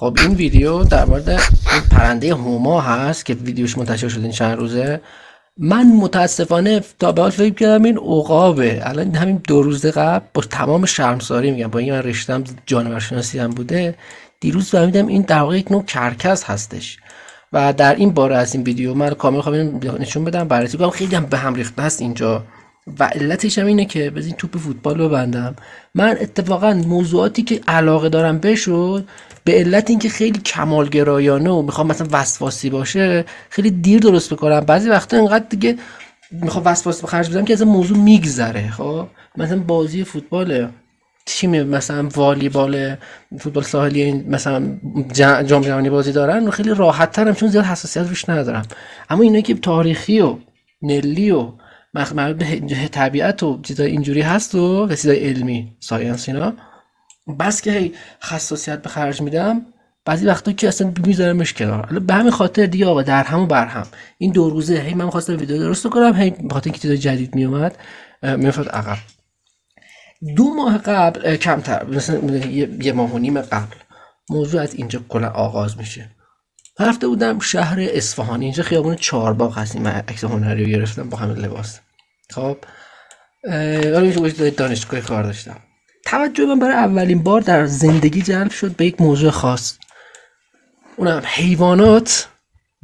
خب این ویدیو در مورد این پرنده هوما هست که ویدیوش منتشر شد این چند روزه. من متاسفانه تا به حال فکر کردم این عقابه. الان همین دو روز قبل با تمام شرمساری میگم. با اینکه من رشتم جانورشناسی هم بوده دیروز فهمیدم این در واقع یک نوع کرکس هستش. و در این باره از این ویدیو من کامل خواهم نشون بدم. بررسی کنم. خیلی هم به هم ریخته است اینجا. و علتش هم اینه که بزین توپ فوتبال ببندم. من اتفاقا موضوعاتی که علاقه دارم بشد به علت اینکه خیلی کمالگرایانه و می‌خوام مثلا وسواسی باشه خیلی دیر درست بکنم بعضی وقتا اینقدر دیگه می‌خوام وسواسی بخرج بدم که از موضوع میگذره خب؟ مثلا بازی فوتبال تیم مثلا والیبال فوتبال ساحلی مثلا جام جهانی بازی دارن و خیلی راحت ترم چون زیاد حساسیت روش ندارم. اما اینا که تاریخی و ملی و مربوط به طبیعت و چیزای اینجوری هست و چیزای علمی ساینس اینا. بس که هی خصوصیت به خرج میدم بعضی وقتا که اصلا میذارمش کنار. به همین خاطر دیگه آقا در هم و بر هم. این دو روزه هی من خواستم ویدیو درست کنم هی بخاطر اینکه چیز جدید میومد میفرد عقب. دو ماه قبل کمتر مثلا یه ماه و نیم قبل. موضوع از اینجا کلا آغاز میشه. رفته بودم شهر اصفهان. اینجا خیابون چهارباغ هستیم من عکس هنری رو گرفتم با همین لباس. خب ولی دانشگاه کار داشتم. توجه من برای اولین بار در زندگی جلب شد به یک موضوع خاص. اونم حیوانات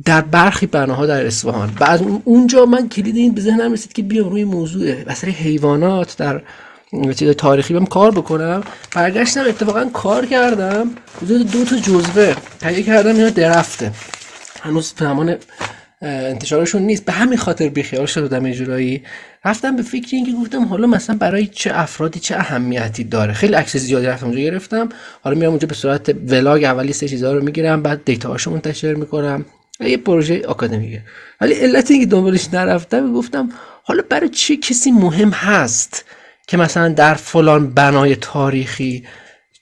در برخی بناها در اصفهان. از اونجا من کلید این به ذهنم رسید که بیام روی موضوع. بسر حیوانات در چیز تاریخی بهم کار بکنم. برگشتم اتفاقا کار کردم. حدود دو تا جزوه تهیه کردم اینا درفته. هنوز زمان انتشارشون نیست. به همین خاطر بیخیال شدم اجرایی رفتم به فکر اینکه گفتم حالا مثلا برای چه افرادی چه اهمیتی داره. خیلی عکس زیادی رفتم اونجا گرفتم. حالا میام اونجا به صورت ولاگ اولی سه چیزا رو می‌گیرم بعد دیتاهاشو منتشر می‌کنم. یه پروژه آکادمیکه ولی علت اینکه دنبالش نرفتم گفتم حالا برای چه کسی مهم هست؟ که مثلا در فلان بنای تاریخی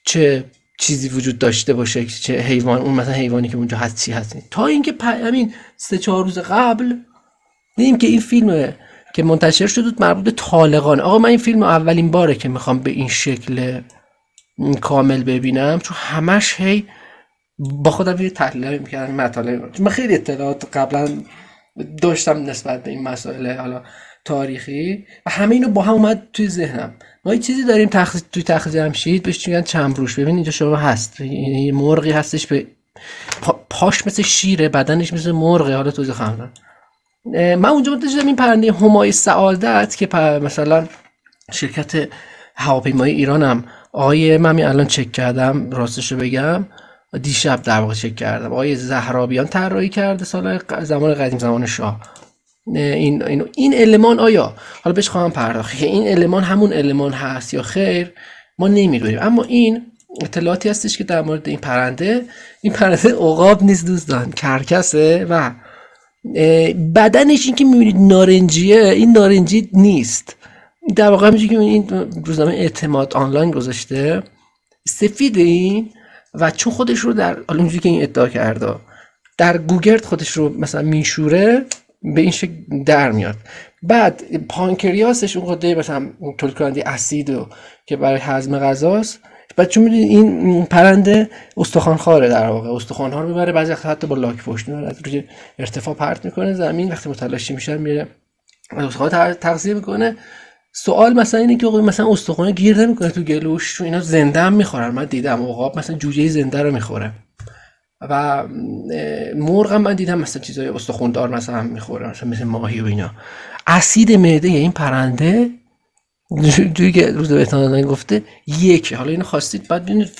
چه چیزی وجود داشته باشه چه حیوان اون مثلا حیوانی که اونجا هست چی هست. تا اینکه همین سه چهار روز قبل دیدیم که این فیلم که منتشر شد مربوط به طالقان. آقا من این فیلم اولین باره که می‌خوام به این شکل کامل ببینم چون همش هی با خودم یه تحلیل می‌کردم مطالب من خیلی اطلاعات قبلا داشتم نسبت به این مسائل. حالا تاریخی و همه اینو با هم اومد توی ذهنم. ما یه چیزی داریم تخ... توی تخت جمشید بهش میگن چمبروش ببین اینجا شما هست. یه مرغی هستش به پاش مثل شیره بدنش مثل مرغه. حالا توضیح خواهم من اونجا منتظر این پرنده همای سعادت که مثلا شرکت هواپیمای ایرانم. آقای من الان چک کردم راستش رو بگم. دیشب در واقع چک کردم. آقای زهرابیان طراحی کرده سال زمان قدیم زمان شاه. این این این المان آیا؟ حالا بهش خواهم پرداخت. که این المان همون المان هست یا خیر؟ ما نمی‌دونیم. اما این اطلاعاتی هستش که در مورد این پرنده این پرنده عقاب نیست دوستان کرکسه و بدنش این که می‌بینید نارنجیه این نارنجی نیست. در واقع همینجوری که این روزنامه اعتماد آنلاین گذاشته سفید این و چون خودش رو در حالا که این ادعا کرده در گوگرد خودش رو مثلا میشوره به این شکل در میاد. بعد پانکریاسش اون قده مثلا تولید کننده اسید و که برای هضم غذاست. بعد چون می‌دونید این پرنده استخوان خاره در واقع. استخوان ها رو می‌بره بعضی وقت حتی با لاک پشت از روی ارتفاع پرت می‌کنه زمین وقتی متلاشی میشه میره استخوان تغذیه می‌کنه. سوال مثلا اینه که مثلا استخوان گیر نمی‌کنه تو گلوش؟ چون اینا زنده هم می‌خورن. من دیدم عقاب مثلا جوجه زنده رو می‌خوره. و مرغ من دیدم مثلا چیزای استخوندار مثلا می‌خوره مثلا مثل ماهی و اینا. اسید معده این پرنده جوری که روز بهتان گفته یک. حالا اینو خواستید بعد ببینید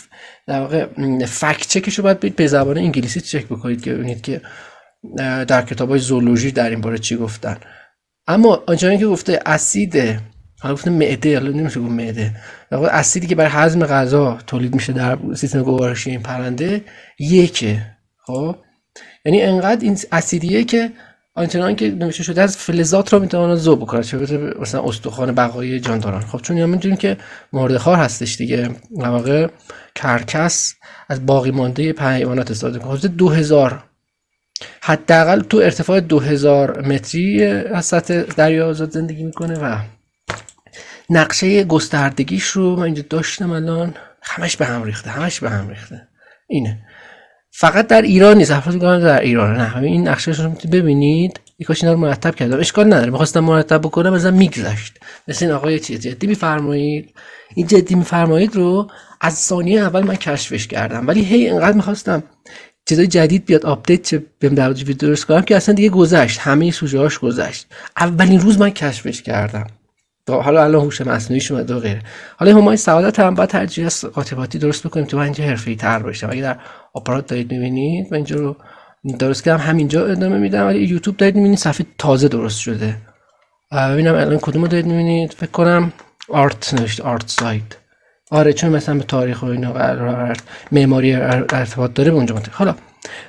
در واقع فکت چکش رو باید به زبان انگلیسی چک بکنید که ببینید که در کتاب های زولوژی در این باره چی گفتن. اما آنچنانی که گفته اسید حالا گفته معده حالا نمیشه گفت معده. اسیدی که برای هضم غذا تولید میشه در سیستم گوارشی این پرنده یکه. خب؟ یعنی انقدر این اسیدیه که آنچنان که نوشته شده از فلزات رو می‌تونه ذوب بکنه. چه مثلا استخوان بقای جانداران. خب چون یا می‌دونیم که مورد خار هستش دیگه. واقع کرکس از باقی مانده حیوانات استفاده کنه حدود 2000 حداقل تو ارتفاع 2000 متری از سطح دریا آزاد زندگی می‌کنه و نقشه گستردگیش رو من اینجا داشتم الان. همش به هم ریخته همش به هم ریخته. اینه. فقط در ایران نیست. افراد در ایران. نه این نقشه رو ببینید. کاش اینا رو مرتب کردم. اشکال نداره. می‌خواستم مرتب بکنم ازم میگذشت. مثل این آقای چیز جدی میفرمایید؟ این جدی میفرمایید رو از ثانیه اول من کشفش کردم. ولی هی انقدر می‌خواستم چیزای جدید بیاد update چه بهم در درست کنم که اصلا دیگه گذشت. همه سوژه هاش گذشت. اولین روز من کشفش کردم. حالا الان هوش مصنوعی شما و غیره. حالا همای سعادت هم باید ترجیح از قاطباتی درست بکنیم تو اینجا حرفه‌ای تر باشم. اگه در آپارات دارید می‌بینید من اینجا رو درست کردم همینجا ادامه میدم. ولی یوتیوب دارید می‌بینید صفحه تازه درست شده. ببینم الان کدوم دارید می‌بینید. فکر کنم آرت نوشته آرت سایت. آره چون مثلا به تاریخ و اینا معماری ارتباط داره به اونجا حالا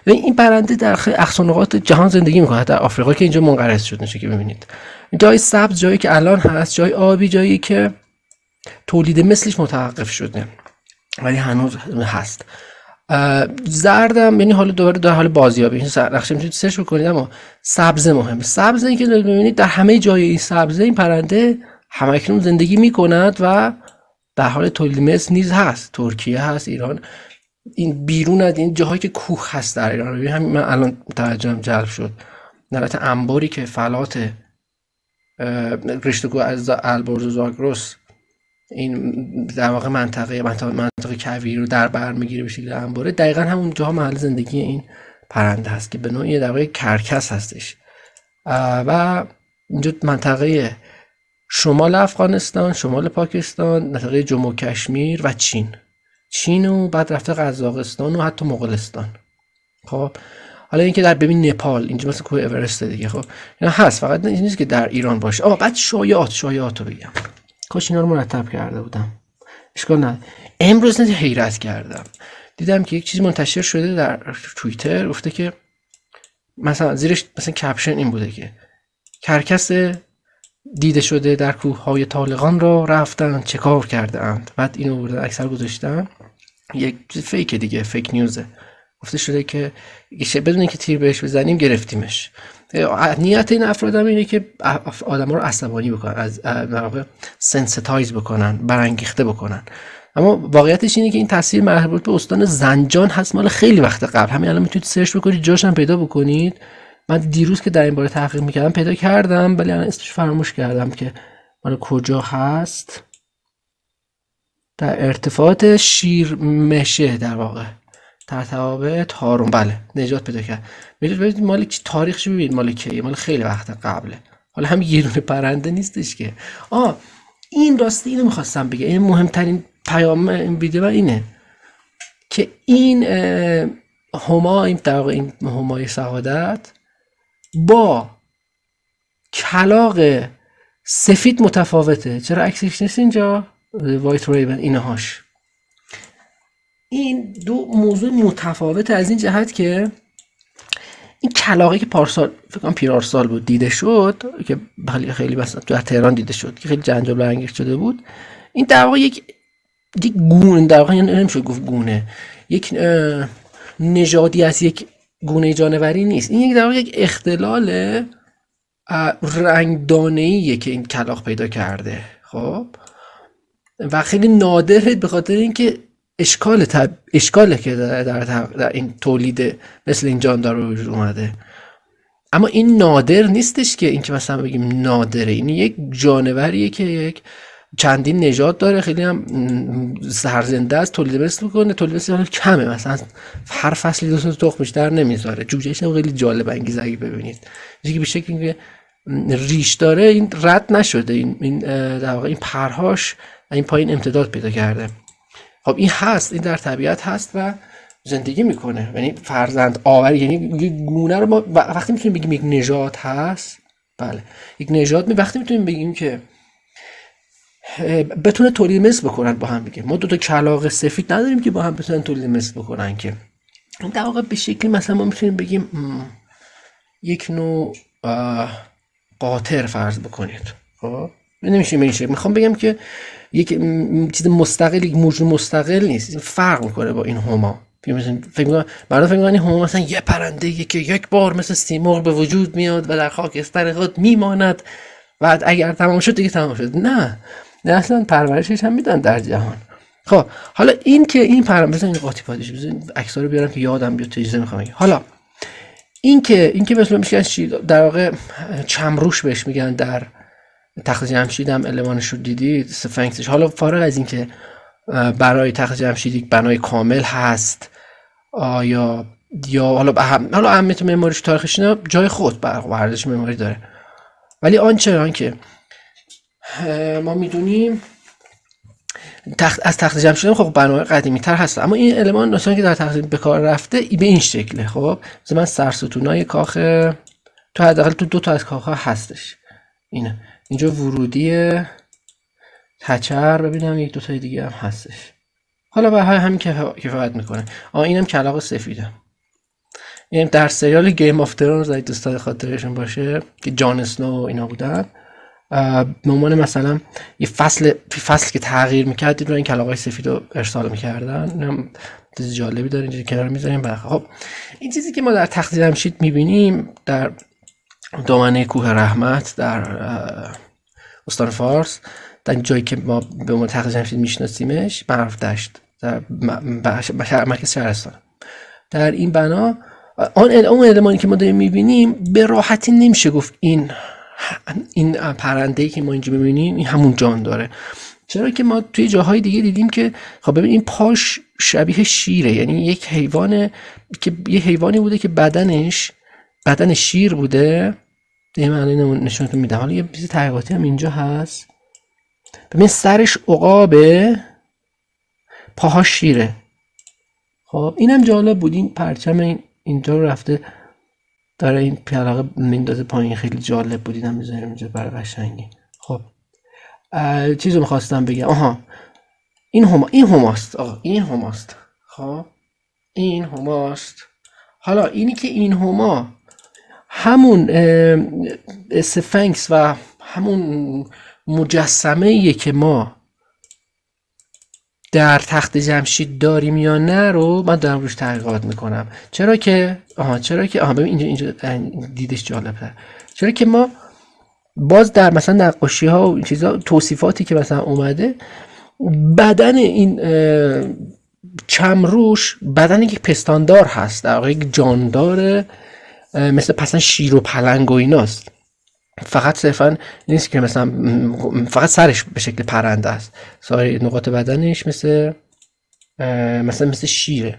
این پرنده در نقاط جهان زندگی می‌کنه. در آفریقا که اینجا منقرض شد نشه که ببینید. جای سبز جایی که الان هست جای آبی جایی که تولید مثلش متوقف شده. ولی هنوز هست. زردم یعنی حالا دوباره در حال بازیابی. این نقشه می‌تونید سرچ بکنید اما سبز مهمه سبز این که دارید ببینید در همه جای این سبزه این پرنده همکنون زندگی می‌کند و در حال تولید مثل نیز هست. ترکیه هست ایران. این بیرون از این جاهایی که کوه هست در ایران. همین من الان توجهم جلب شد. نلت انباری که فلات رشته از البرز و زاگرس این در واقع منطقه منطقه کویر رو در بر می‌گیره به شکل انباره دقیقا همون جاها محل زندگی این پرنده هست که به نوعی در واقع کرکس هستش. و اینجا منطقه شمال افغانستان شمال پاکستان منطقه جمهو کشمیر و چین. چین و بعد رفته قزاقستان و حتی مغولستان. خب حالا اینکه در ببین نپال اینجا مثل کوه اورست دیگه خب اینا هست فقط نیست که در ایران باشه. آه بعد شایعات شایعات رو بگم. کاش اینا رو مرتب کرده بودم. اشکال نه امروز نه حیرت کردم. دیدم که یک چیزی منتشر شده در توییتر گفته که مثلا زیرش مثلا کپشن این بوده که کرکس دیده شده در کوه های طالقان را رفتن چه کار کرده اند بعد اینو بردن اکثر گذاشتن. یک fake دیگه fake news ه. گفته شده که بدون اینکه تیر بهش بزنیم گرفتیمش. نیت این افراد هم اینه که آدم رو عصبانی بکنن از واقع sensitize بکنن برانگیخته بکنن. اما واقعیتش اینه که این تصویر مربوط به استان زنجان هست. مال خیلی وقت قبل. همین الان می‌تونید search بکنید جاش پیدا بکنید. من دیروز که در این باره تحقیق می‌کردم پیدا کردم ولی الان اسمش فراموش کردم که مال کجا هست. در ارتفاعات شیر مشه در واقع. در تارون بله نجات پیدا کرد. می‌دونید ببینید مال تاریخش ببینید مال کیه مال خیلی وقت قبله. حالا هم یه دونه پرنده نیستش که. آه این راستی اینو می‌خواستم بگم. این مهمترین پیام این ویدیو اینه که این هما این در این همای سعادت با کلاق سفید متفاوته. چرا عکسش نیست اینجا؟ وایت ریبن اینهاش این دو موضوع متفاوت از این جهت که این کلاقی که پارسال فکر کنم پیرارسال بود دیده شد که خیلی خیلی بس در تهران دیده شد که خیلی جنجال برانگیخته شده بود. این در واقع یک یک گونه در واقع نمیشه گفت گونه. یک نژادی از یک گونه جانوری نیست. این یک در واقع یک اختلال رنگدانه که این کلاق پیدا کرده. خب؟ و خیلی نادره به خاطر اینکه اشکال تب... اشکاله که در, در, این تولید مثل این جاندار وجود اومده. اما این نادر نیستش که این که مثلا بگیم نادره. این یک جانوریه که یک چندین نژاد داره خیلی هم سرزنده است تولید مثل می‌کنه تولید مثل کمه مثلا هر فصلی دو تخمش در نمی‌ذاره. جوجهش هم خیلی جالب انگیز اگه ببینید. که به شکلی ریش داره این رد نشده این این در واقع این پرهاش این پایین امتداد پیدا کرده. خب این هست این در طبیعت هست و زندگی می‌کنه. یعنی فرزند آور یعنی گونه رو ما وقتی می‌تونیم بگیم یک نژاد هست بله. یک نژاد می وقتی می‌تونیم بگیم که بتونه تولید مثل بکنن با هم بگیم ما دو تا کلاق سفید نداریم که با هم بتونن تولید مثل بکنن که. در واقع به شکلی مثلا ما می‌تونیم بگیم یک نوع قاطر فرض بکنید. خب؟ نمیشه میشه. می‌خوام بگم که یک چیز مستقل یک موجود مستقل نیست. فرق می‌کنه با این هما. فکر برای فکر این هما مثلا یه پرنده که یک بار مثل سیمرغ به وجود میاد و در خاکستر خود میماند. و اگر تمام شد دیگه تمام شد. نه. اصلا پرورشش هم میدن در جهان. خب حالا این که این پرم بزن این قاطی پادیش بزن عکس رو بیارم که یادم بیاد تجزیه می‌خوام حالا این که این که مثلا میشه در واقع چمروش بهش میگن در تخت جمشید هم المانش رو دیدید سفنکسش حالا فارغ از این که برای تخت جمشید یک بنای کامل هست آیا یا حالا هم حالا اهمیت معماریش تاریخش اینا جای خود ورزش معماری داره. ولی آنچه که ما می‌دونیم تخت از تخت جمشید خب بنای قدیمی تر هست. اما این المان نشان که در تخت به کار رفته ای به این شکله. خب من سرستونای کاخ تو حداقل تو دو تا از کاخ ها هستش. اینه. اینجا ورودی تچر ببینم یک دو تا دیگه هم هستش. حالا به همین کفایت می‌کنه. آ اینم کلاق سفیده. این در سریال Game of Thrones اگه دوستان خاطرشون باشه که جان اسنو اینا بودن. به عنوان مثلا یه فصل فصل که تغییر می‌کرد دید این کلاغای سفید رو ارسال می‌کردن چیز جالبی داره اینجا کنار می‌ذاریم. خب. این چیزی که ما در تخت جمشید می‌بینیم در دامنه کوه رحمت در استان فارس در جایی که ما به عنوان تخت جمشید میشناسیمش برف دشت در مرکز شهرستان. در این بنا آن اون المانی که ما داریم می‌بینیم به راحتی نمیشه گفت این این پرنده ای که ما اینجا می‌بینیم این همون جان داره. چرا که ما توی جاهای دیگه دیدیم که خب ببین این پاش شبیه شیره یعنی یک حیوان که یه حیوانی بوده که بدنش بدن شیر بوده. یه معنی نشونتون میدم. حالا یه چیز تحقیقاتی هم اینجا هست. ببین سرش عقابه پاهاش شیره. خب اینم جالب بود. این پرچم اینجا رفته. داره این پیالاقه میندازه پایین. خیلی جالب بود اینم می‌ذاریم اینجا برای قشنگی. خب. چیزو می‌خواستم بگم. آها. این هما این هماست. آقا این هماست. خب. این هماست. حالا اینی که این هما همون سفنکس و همون مجسمه که ما در تخت جمشید داریم یا نه رو من دارم روش تحقیقات می‌کنم. چرا که آها چرا که آها ببین اینجا اینجا دیدش جالبه. چرا که ما باز در مثلا نقاشی ها و چیزا توصیفاتی که مثلا اومده بدن این چمروش بدن یک پستاندار هست در واقع یک جاندار مثل مثلا شیر و پلنگ و ایناست. فقط صرفا نیست که مثلا فقط سرش به شکل پرنده است. سایر نقاط بدنش مثل مثلا مثل شیره.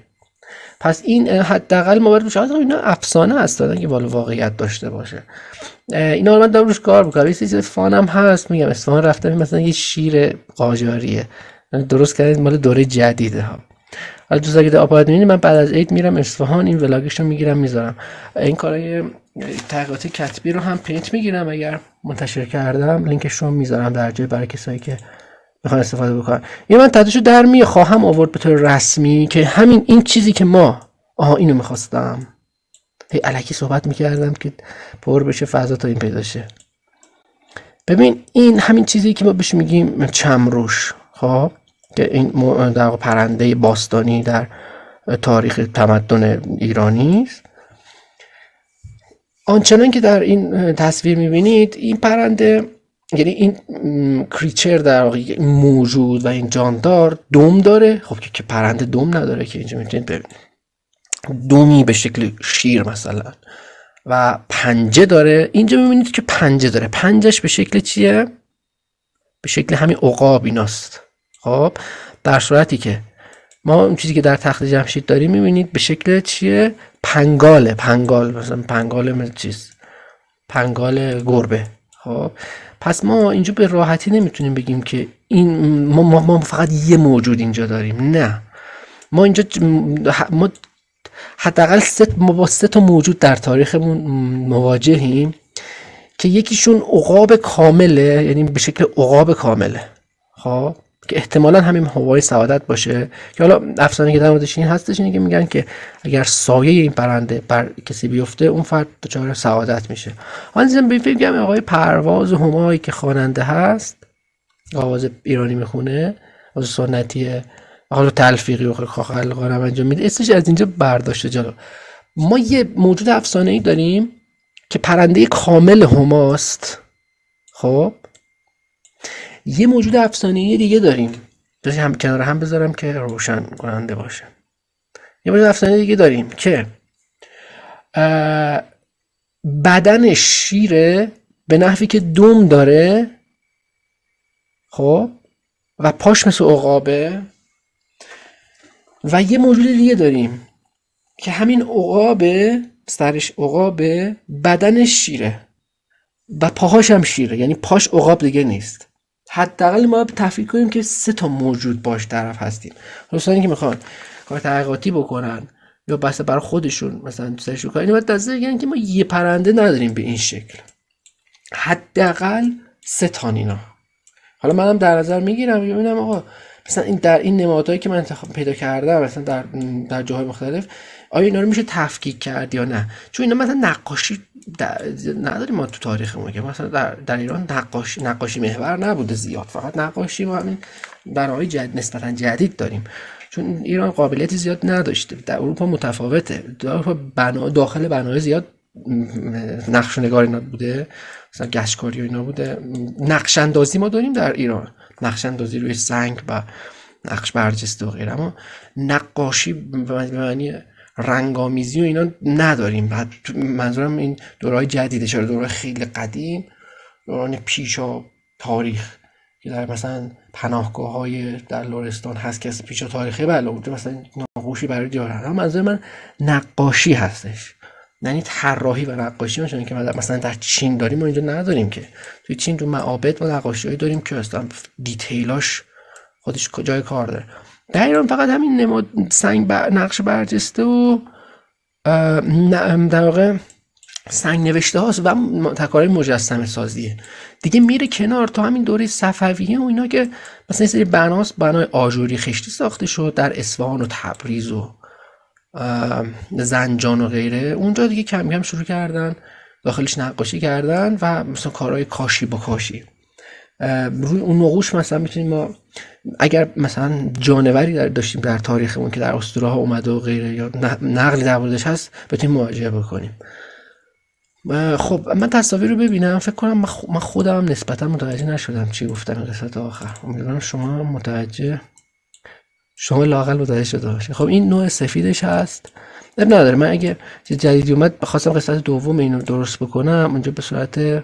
پس این حداقل ما باید شاید اینا افسانه هست دادن که والا واقعیت داشته باشه. اینا من دارم روش کار می‌کنم. یه چیز fun م هست. میگم اصفهان رفتم مثلا یه شیر قاجاریه. درست کردید مال دوره جدیده ها. حالا دوست اگه آپاد من بعد از عید میرم اصفهان. این vlog ش رو می‌گیرم می‌ذارم. این کارای تحقیقات کتبی رو هم پرینت می‌گیرم. اگر منتشر کردم لینکش رو می‌ذارم در جای برای کسایی که می‌خوان استفاده بکنن. یه من تحتشو در می خواهم آورد به طور رسمی که همین این چیزی که ما آها اینو می‌خواستم. هی علکی صحبت می‌کردم که پر بشه فضا تا این پیدا شه. ببین این همین چیزی که ما بهش میگیم چمروش. خب؟ که این در پرنده باستانی در تاریخ تمدن ایرانی است. آنچنان که در این تصویر می‌بینید این پرنده یعنی این کریچر در واقع موجود و این جاندار دوم داره. خب که پرنده دوم نداره که اینجا می‌تونید ببینید. دومی به شکل شیر مثلا. و پنجه داره. اینجا می‌بینید که پنجه داره. پنجش به شکل چیه؟ به شکل همین عقاب ایناست. خب در صورتی که ما اون چیزی که در تخت جمشید داریم می‌بینید به شکل چیه؟ پنگاله پنگال مثلا پنگال چیز پنگال گربه. خب پس ما اینجا به راحتی نمی‌تونیم بگیم که این ما, ما, فقط یه موجود اینجا داریم نه. ما اینجا ما حداقل سه ما با سه تا موجود در تاریخمون مواجهیم که یکیشون عقاب کامله یعنی به شکل عقاب کامله. خب که احتمالا همین هوای سعادت باشه. که حالا افسانه که در موردش این هستش اینه که میگن که اگر سایه این پرنده بر کسی بیفته اون فرد دچار سعادت میشه. حالا به فکر آقای پرواز همایی که خواننده هست آواز ایرانی می‌خونه آواز سنتی حالا تلفیقی و خلقان هم انجام میده. اسمش از اینجا برداشته. جلو. ما یه موجود افسانه ای داریم که پرنده کامل هماست خب؟ یه موجود افسانه‌ای دیگه داریم. بذاریم هم کنار هم بذارم که روشن کننده باشه. یه مورد افسانه دیگه داریم که بدن شیره به نحوی که دوم داره خب و پاش مثل عقابه. و یه موجود دیگه داریم که همین عقابه سرش عقابه بدنش شیره. و پاهاش هم شیره. یعنی پاش عقاب دیگه نیست. حداقل ما تفکر کنیم که سه تا موجود باش طرف هستیم. دوستانی که می‌خوان کار تحقیقاتی بکنن یا بس برای خودشون مثلا دوستشون کنن باید دسته که ما یه پرنده نداریم به این شکل. حداقل سه تا اینا. حالا منم در نظر می‌گیرم ببینم آقا مثلا این در این نمادهایی که من انتخاب پیدا کردم مثلا در در جاهای مختلف آیا اینا رو میشه تفکیک کرد یا نه؟ چون اینا مثلا نقاشی نداریم ما تو تاریخمون که مثلا در, در ایران نقاشی نقاشی محور نبوده زیاد فقط نقاشی ما همین برای جد نسبتا جدید داریم. چون ایران قابلیت زیاد نداشته. در اروپا متفاوته. در اروپا بنا داخل بنای زیاد نقش نگار اینا بوده. مثلا گشتکاری اینا بوده. نقش اندازی ما داریم در ایران. نقش اندازی روی سنگ و نقش برجسته و غیره. اما نقاشی به معنی رنگامیزی و اینا نداریم. بعد منظورم این دورهای جدیده. چرا دورهای خیلی قدیم؟ دوران پیشا تاریخ. که در مثلا پناهگاه های در لورستان هست که پیشا تاریخی بله مثلا نقاشی برای دیار منظور من نقاشی هستش. یعنی طراحی و نقاشی. میشن که مثلا در چین داریم و اینجا نداریم که. توی چین تو معابد و نقاشی داریم که اصلا دیتیلاش خودش جای کار داره. در ایران فقط همین نماد سنگ بر... نقش برجسته و در واقع سنگ نوشته هاست و تکارای مجسم سازیه. دیگه میره کنار تا همین دوره صفویه و اینا که مثلا این سری بناست بنای آجوری خشتی ساخته شد در اصفهان و تبریز و زنجان و غیره. اونجا دیگه کم کم شروع کردن داخلش نقاشی کردن و مثلا کارهای کاشی با کاشی. روی اون نقوش مثلا می‌تونیم ما اگر مثلا جانوری در داشتیم در تاریخمون که در اسطوره ها اومده و غیره یا نقلی در موردش هست بتونیم مواجهه بکنیم. خب من تصاویر رو ببینم. فکر کنم من خودم نسبتا متوجه نشدم چی گفتم قسمت آخر. امیدوارم شما متوجه شما لاقل متوجه شده باشه خب این نوع سفیدش هست. اب نداره. من اگه چیز جدیدی اومد خواستم قسمت دوم اینو درست بکنم اونجا به صورت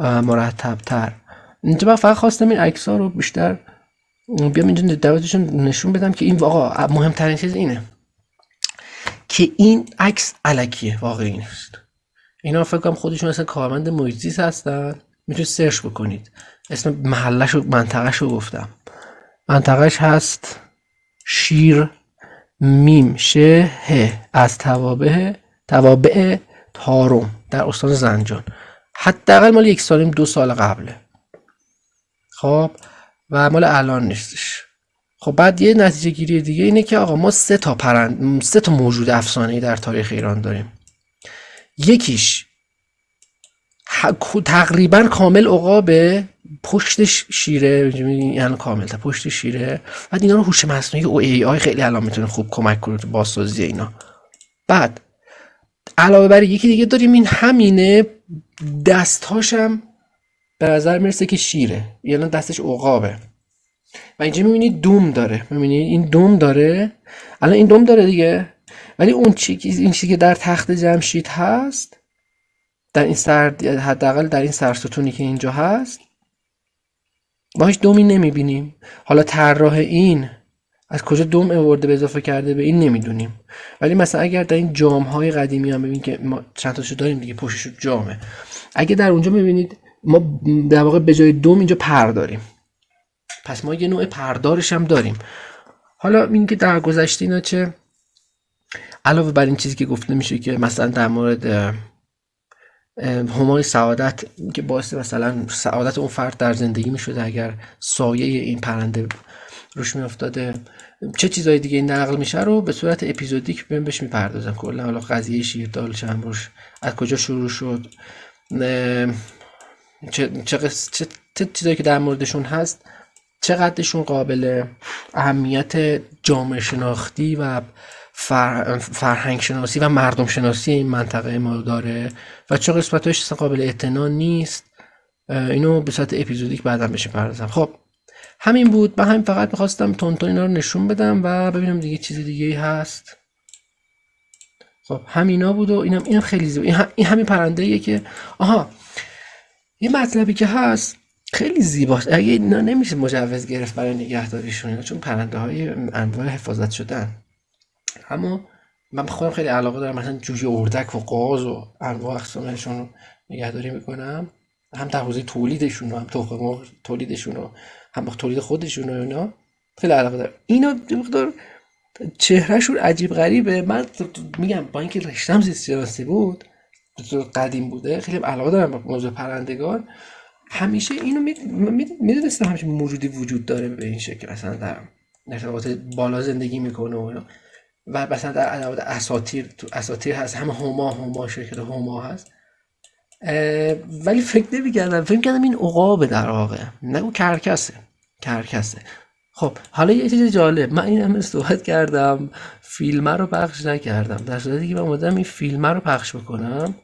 مرتب تر اینجا من فقط خواستم این عکس ها رو بیشتر بیام اینجا دوازشون نشون بدم که این واقعا مهمترین چیز اینه. که این عکس علکیه واقعی نیست. اینا فکر کنم خودشون اصلا کارمند محیط هستن. می‌تونید سرچ بکنید. اسم محلش و منطقهش رو گفتم. منطقهش هست شیر میم شه از توابع توابع تارم در استان زنجان. حداقل مال یک سالیم دو سال قبله. خب و مال الان نیستش. خب بعد یه نتیجه گیری دیگه اینه که آقا ما سه تا پرند سه تا موجود افسانه‌ای در تاریخ ایران داریم. یکیش تقریبا کامل عقابه پشتش شیره یعنی کامل تا پشت شیره. بعد اینا رو هوش مصنوعی او ای آی خیلی الان می‌تونه خوب کمک کنه تو بازسازی اینا. بعد علاوه بر یکی دیگه داریم این همینه دستهاشم به نظر می‌رسه که شیره. یعنی دستش عقابه. و اینجا می‌بینید دوم داره. می‌بینید این دوم داره. الان این دوم داره دیگه. ولی اون چی این چیزی که در تخت جمشید هست در این سر حداقل در این سرستونی که اینجا هست ما هیچ دومی نمی‌بینیم. حالا طراح این از کجا دوم اورده به اضافه کرده به این نمی‌دونیم. ولی مثلا اگر در این جام های قدیمی هم ببین که ما چند تاشو داریم دیگه پشتش جامه. اگه در اونجا می‌بینید ما در واقع به جای دوم اینجا پر داریم. پس ما یه نوع پردارش هم داریم. حالا این که در گذشته اینا چه؟ علاوه بر این چیزی که گفته میشه که مثلا در مورد همای سعادت که باعث مثلا سعادت اون فرد در زندگی می شده اگر سایه این پرنده روش می افتاده چه چیزهای دیگه نقل میشه رو به صورت اپیزودیک بهم بهش می‌پردازم. کلا حالا قضیه شیردال چنبرش از کجا شروع شد. چه, چه, چه چیزایی که در موردشون هست چقدرشون قابل اهمیت جامعه شناختی و فرهنگ شناسی و مردم شناسی این منطقه ما داره و چه قسمتش قابل اعتنا نیست. اینو به صورت اپیزودیک بعدا بشه پردازم خب همین بود. من همین فقط می‌خواستم تونتون اینا رو نشون بدم و ببینم دیگه چیز دیگه هست. خب همینا بود و اینم اینم خیلی زیبا این, این همین پرنده که آها یه مطلبی که هست خیلی زیباست. اگه اینا نمیشه مجوز گرفت برای نگهداریشون چون پرنده های انواع حفاظت شدن. اما من خودم خیلی علاقه دارم مثلا جوجه اردک و قاز و انواع اقسامشون رو نگهداری می‌کنم. هم در حوزه تولیدشون و هم تخم تولیدشون و هم تولید خودشون و اینا خیلی علاقه دارم. اینا مقدار چهرهشون عجیب غریبه. من میگم با اینکه رشتم زیست بود قدیم بوده خیلی علاقه دارم با موضوع پرندگان. همیشه اینو می‌دونستم همیشه موجودی وجود داره به این شکل اصلا در ارتفاعات بالا زندگی می‌کنه و و مثلا در علاوه اساتیر تو اساتیر هست همه هما هما شرکت هما هست. ولی فکر نمی‌کردم فکر کردم این عقابه در واقع. نه کرکسه کرکسه. خب حالا یه چیز جالب من این همه صحبت کردم فیلم رو پخش نکردم. در صورتی که من اومدم این فیلم رو پخش بکنم.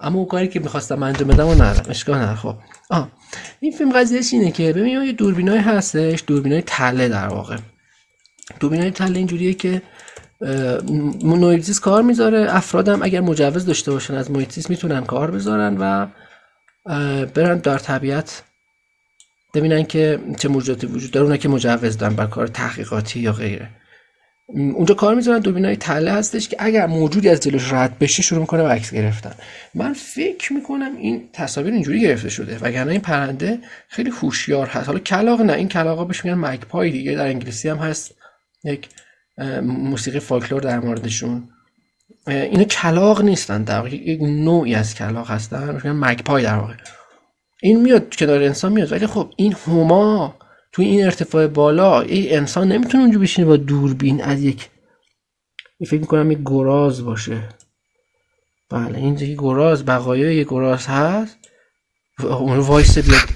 اما اون کاری که می‌خواستم انجام بدم و ندارم. اشکال نداره. خب. آه. این فیلم قضیهش اینه که ببین یه دوربینای هستش دوربینای تله در واقع. دوربینای تله اینجوریه که محیطیس کار می‌ذاره. افرادم اگر مجوز داشته باشن از محیطیس می‌تونن کار بذارن و برن در طبیعت ببینن که چه موجوداتی وجود داره اونا که مجوز دارن بر کار تحقیقاتی یا غیره. اونجا کار می‌ذارن دوربینای تله هستش که اگر موجودی از جلوش رد بشه شروع می‌کنه به عکس گرفتن. من فکر می‌کنم این تصاویر اینجوری گرفته شده وگرنه این پرنده خیلی هوشیار هست. حالا کلاق نه این کلاقا بهش میگن مگپای دیگه در انگلیسی هم هست. یک موسیقی فولکلور در موردشون. اینا کلاق نیستن در واقع یک نوعی از کلاق هستن میگن magpie در واقع. این میاد کنار انسان میاد. ولی خب این هما توی این ارتفاع بالا این انسان نمی‌تونه اونجا بشینه با دوربین از یک فکر می‌کنم یک گراز باشه. بله اینجا یک گراز بقایای یک گراز هست. اون وایس بیاد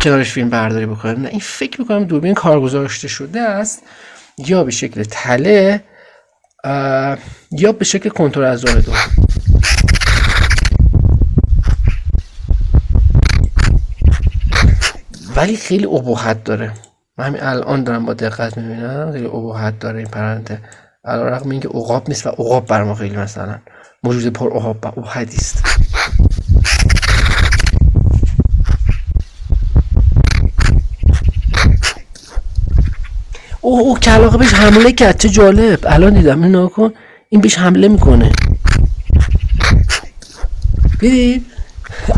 کنارش فیلم برداری بکنه نه این فکر می‌کنم دوربین کار شده است. یا به شکل تله یا به شکل کنترل از دو ولی خیلی ابهت داره. من همین الان دارم با دقت می‌بینم خیلی ابهت داره این پرنده رقم اینکه عقاب نیست و عقاب بر ما خیلی مثلا. موجود پر عقاب و است. اوه او کلاقه بهش حمله کرد. چه جالب. الان دیدم. این ناکن این بهش حمله می‌کنه. ببین.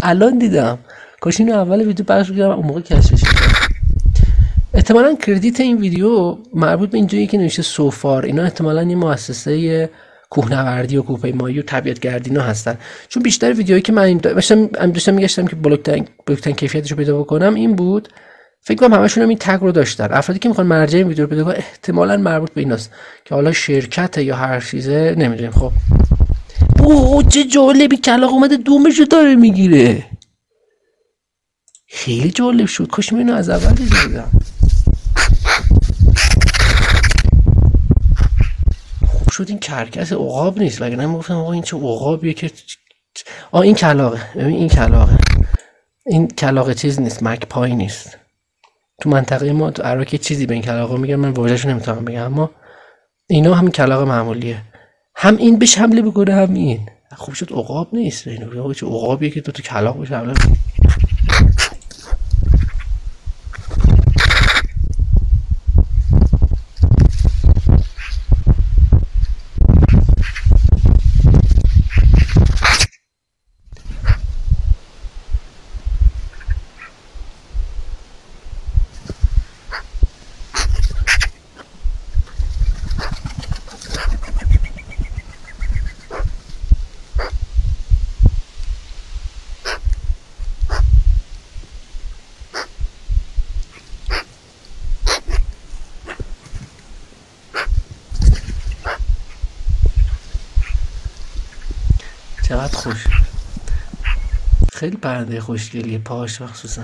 الان دیدم. کاش اینو اول ویدیو پخش بگیرم اون موقع کشفش احتمالا کردیت این ویدیو مربوط به اینجایی که نوشته سوفار اینا احتمالا یه مؤسسه کوهنوردی و کوهپیمایی و طبیعت گردینا هستن. چون بیشتر ویدیوهایی که من داشتم داشتم میگشتم که بلوکتن کیفیتش رو پیدا بکنم این بود فکر کنم همشون هم این تگ رو داشتن. افرادی که می‌خوان مرجع این ویدیو رو پیدا کنن احتمالا مربوط به ایناست که حالا شرکت یا هر چیزه نمی‌دونیم خب. اوه چه جالبی کلاق اومده دومشو داره می‌گیره. خیلی جالب شد. کاش اینو از اول دیدم. خوب شد این کرکس عقاب نیست. وگرنه گفتم آقا این چه عقابیه که آ این کلاقه ببین این کلاقه این کلاقه چیز نیست. مک پای نیست. تو منطقه ما تو عراق چیزی به این کلاقه میگن. من واژه‌ش نمی‌تونم بگم. اما اینا هم کلاقه معمولیه. هم این بهش حمله بکنه هم این. خوب شد. عقاب نیست. اینو چه عقابیه که تو تو کلاق بشه حمله چقدر خوش خیلی پرنده خوشگلیه پاش مخصوصا.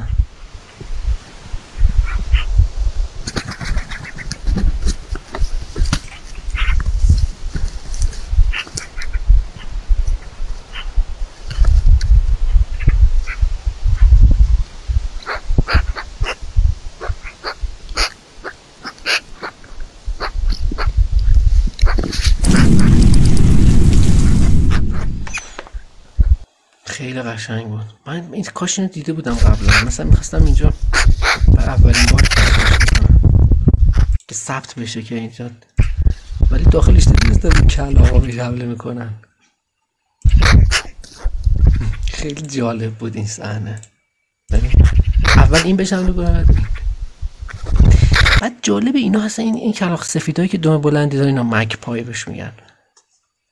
خیلی قشنگ بود. من این کاش اینو دیده بودم قبلا. مثلا می‌خواستم اینجا بر اولین بار که ثبت بشه که اینجا. ولی داخلش دیدیم کل آقا حمله می‌کنن. خیلی جالب بود این صحنه. اول این بهش حمله کنن بعد جالب اینا هستن این این کلاخ سفیدایی که دم بلندی دارن اینا مک پای بهش میگن.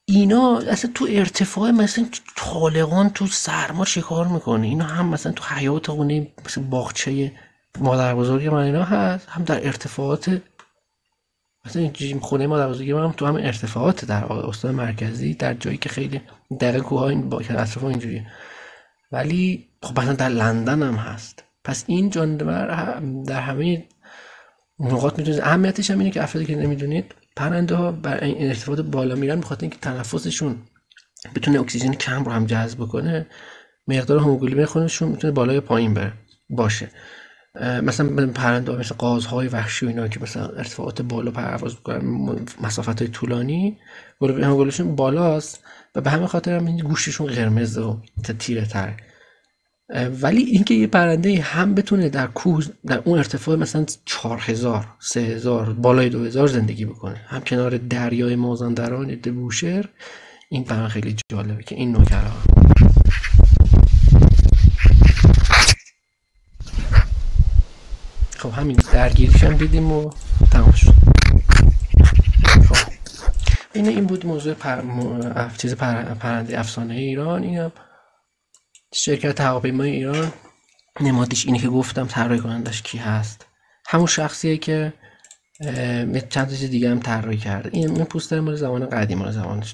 اینا اصلا تو ارتفاع مثلا طالقان تو سرما کار می‌کنه. اینا هم مثلا تو حیات خونه مثل باغچه مادر بزرگی من اینا هست. هم در ارتفاعات مثلا این خونه مادر بزرگی من هم تو هم ارتفاعات در استان مرکزی در جایی که خیلی دقیقه کوه این با اطراف اینجوریه. ولی خب مثلا در لندن هم هست. پس این جاندور در همه نقاط می‌تونید اهمیتش هم اینه که افرادی که نمی‌دونید پرنده ها بر این ارتفاعات بالا میرن بخاطر اینکه تنفسشون بتونه اکسیژن کم رو هم جذب کنه مقدار هموگلوبین خودشون می‌تونه بالای پایین بره باشه. مثلا پرنده ها مثل قازهای وحشی و اینا که مثلا ارتفاعات بالا پرواز می‌کنن مسافت های طولانی هموگلوبینشون بالاست و به همه خاطر هم گوشتشون قرمزه و تیره تر ولی اینکه یه پرنده هم بتونه در کوه در اون ارتفاع مثلا 4000 3000 بالای 2000 زندگی بکنه. هم کنار دریای مازندران بوشهر این برای خیلی جالبه که این نوکره ها خب همین درگیریش هم دیدیم و تمام شد. خب این این بود موضوع پر... چیز پر... پرنده افسانه ایران. این هم شرکت هواپیمای ایران. نمادش اینه که گفتم طراحی کنندش کی هست. همون شخصیه که چند تا چیز دیگه هم طراحی کرده. این این پوستر مال زمان قدیم مال زمان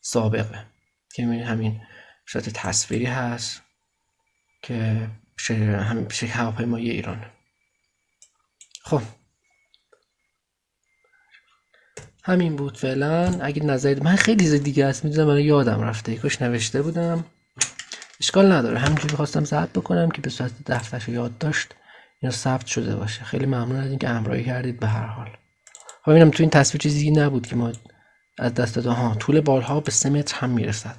سابقه. که همین شات تصویری هست که هم شرکت هواپیمای ایران. خب. همین بود فعلا. اگه نظرید من خیلی دیگه هست می‌دونم من یادم رفته. کاش نوشته بودم. اشکال نداره. همینجوری خواستم ثبت بکنم که به صورت دفترش یاد داشت اینا ثبت شده باشه. خیلی ممنون از اینکه همراهی کردید به هر حال. خب اینم تو این تصویر چیزی نبود که ما از دست ها طول بالها به سه متر هم می‌رسد.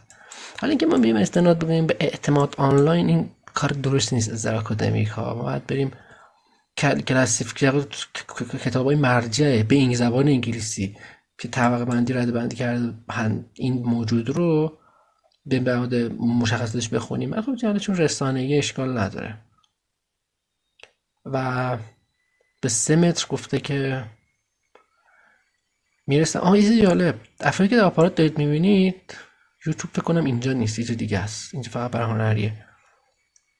حالا اینکه ما بیم استناد بگیم به اعتماد آنلاین این کار درست نیست از اکادمیک ها ما باید بریم کلاسیف کتاب های مرجعه به این زبان انگلیسی که طبقه بندی رده بندی کرده این موجود رو به بعد مشخصش بخونیم. خب جالب چون رسانه اشکال نداره. و به سه متر گفته که می‌رسه. آه یه جالب. افرادی که در آپارات دارید می‌بینید یوتیوب فکر کنم اینجا نیست یه دیگه است اینجا فقط برای هنریه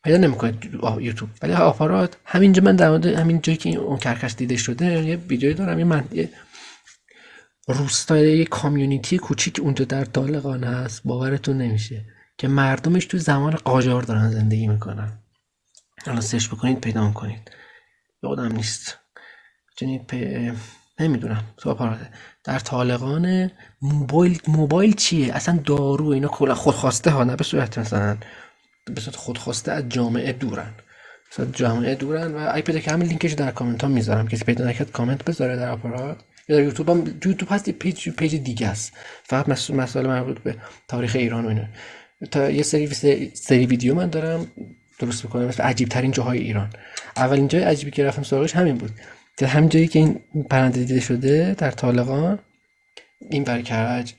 پیدا نمی‌کنید یوتیوب. ولی آپارات همینجا من در مورد همین جایی که اون کرکس دیده شده یه ویدیوی دارم من یه روستای community کوچیک اونجا در طالقان هست. باورتون نمیشه که مردمش تو زمان قاجار دارن زندگی می‌کنن. حالا search بکنید پیدا کنید یادم نیست. چنین نمی‌دونم. تو در طالقان موبایل موبایل چیه؟ اصلا دارو اینا کلا خودخواسته ها نه به صورت مثلا به صورت خودخواسته از جامعه دورن. صورت جامعه دورن و ای پیدا که همین لینکش در کامنت ها می‌ذارم. کسی پیدا نکرد کامنت بذاره در آپارات یا در یوتیوب هم یوتیوب هست page page دیگه است فقط مسائل مربوط به تاریخ ایران و اینه تا یه سری سری ویدیو من دارم درست می‌کنم مثل عجیب ترین جاهای ایران. اولین جای عجیبی که رفتم سراغش همین بود. در همین جایی که این پرنده دیده شده در طالقان این برکرج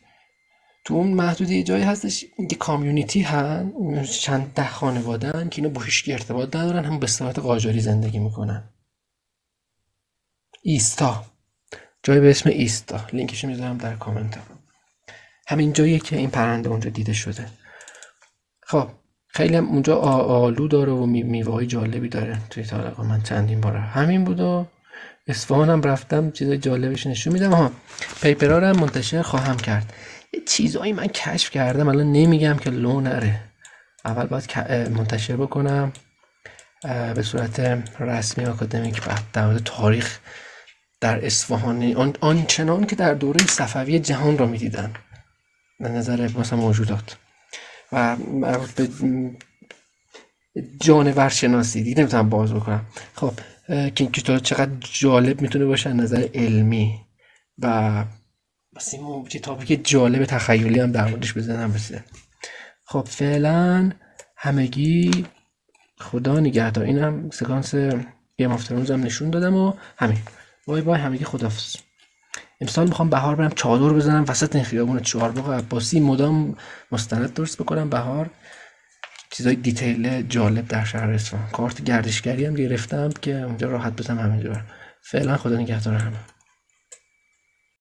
تو اون محدوده جایی هستش یه community هن چند ده هن که اینا با ارتباط ندارن هم به صورت قاجاری زندگی می‌کنن. ایستا. جایی به اسم ایستا. لینکش می‌ذارم در کامنت. ها. همین جایی که این پرنده اونجا دیده شده. خب خیلی هم اونجا آلو داره و میوه جالبی داره. توی طالقا من چندین باره. همین بود و اصفهان هم رفتم چیزای جالبش نشون میدم. ها پیپرها رو هم منتشر خواهم کرد. یه چیزایی من کشف کردم الان نمیگم که لو نره. اول باید منتشر بکنم به صورت رسمی آکادمیک بعد در تاریخ در اصفهان آن آنچنان که در دوره صفوی جهان را می‌دیدن به نظر مثلا موجودات. و به جانور شناسی دیگه نمی‌تونم باز بکنم. خب که این چقدر جالب می‌تونه باشه نظر علمی و مثلا این کتابی که جالب تخیلی هم در موردش بزنم بسه خب فعلا همگی خدا نگهدار. اینم سکانس Game of هم نشون دادم و همین. bye bye همگی خدافظ. امسال می‌خوام بهار برم چادر بزنم وسط این خیابون چهارباغ عباسی مدام مستند درست بکنم بهار. چیزای detail جالب در شهر اصفهان. کارت گردشگری هم گرفتم که اونجا راحت بتونم همینجا فعلا خدا نگهدار همه.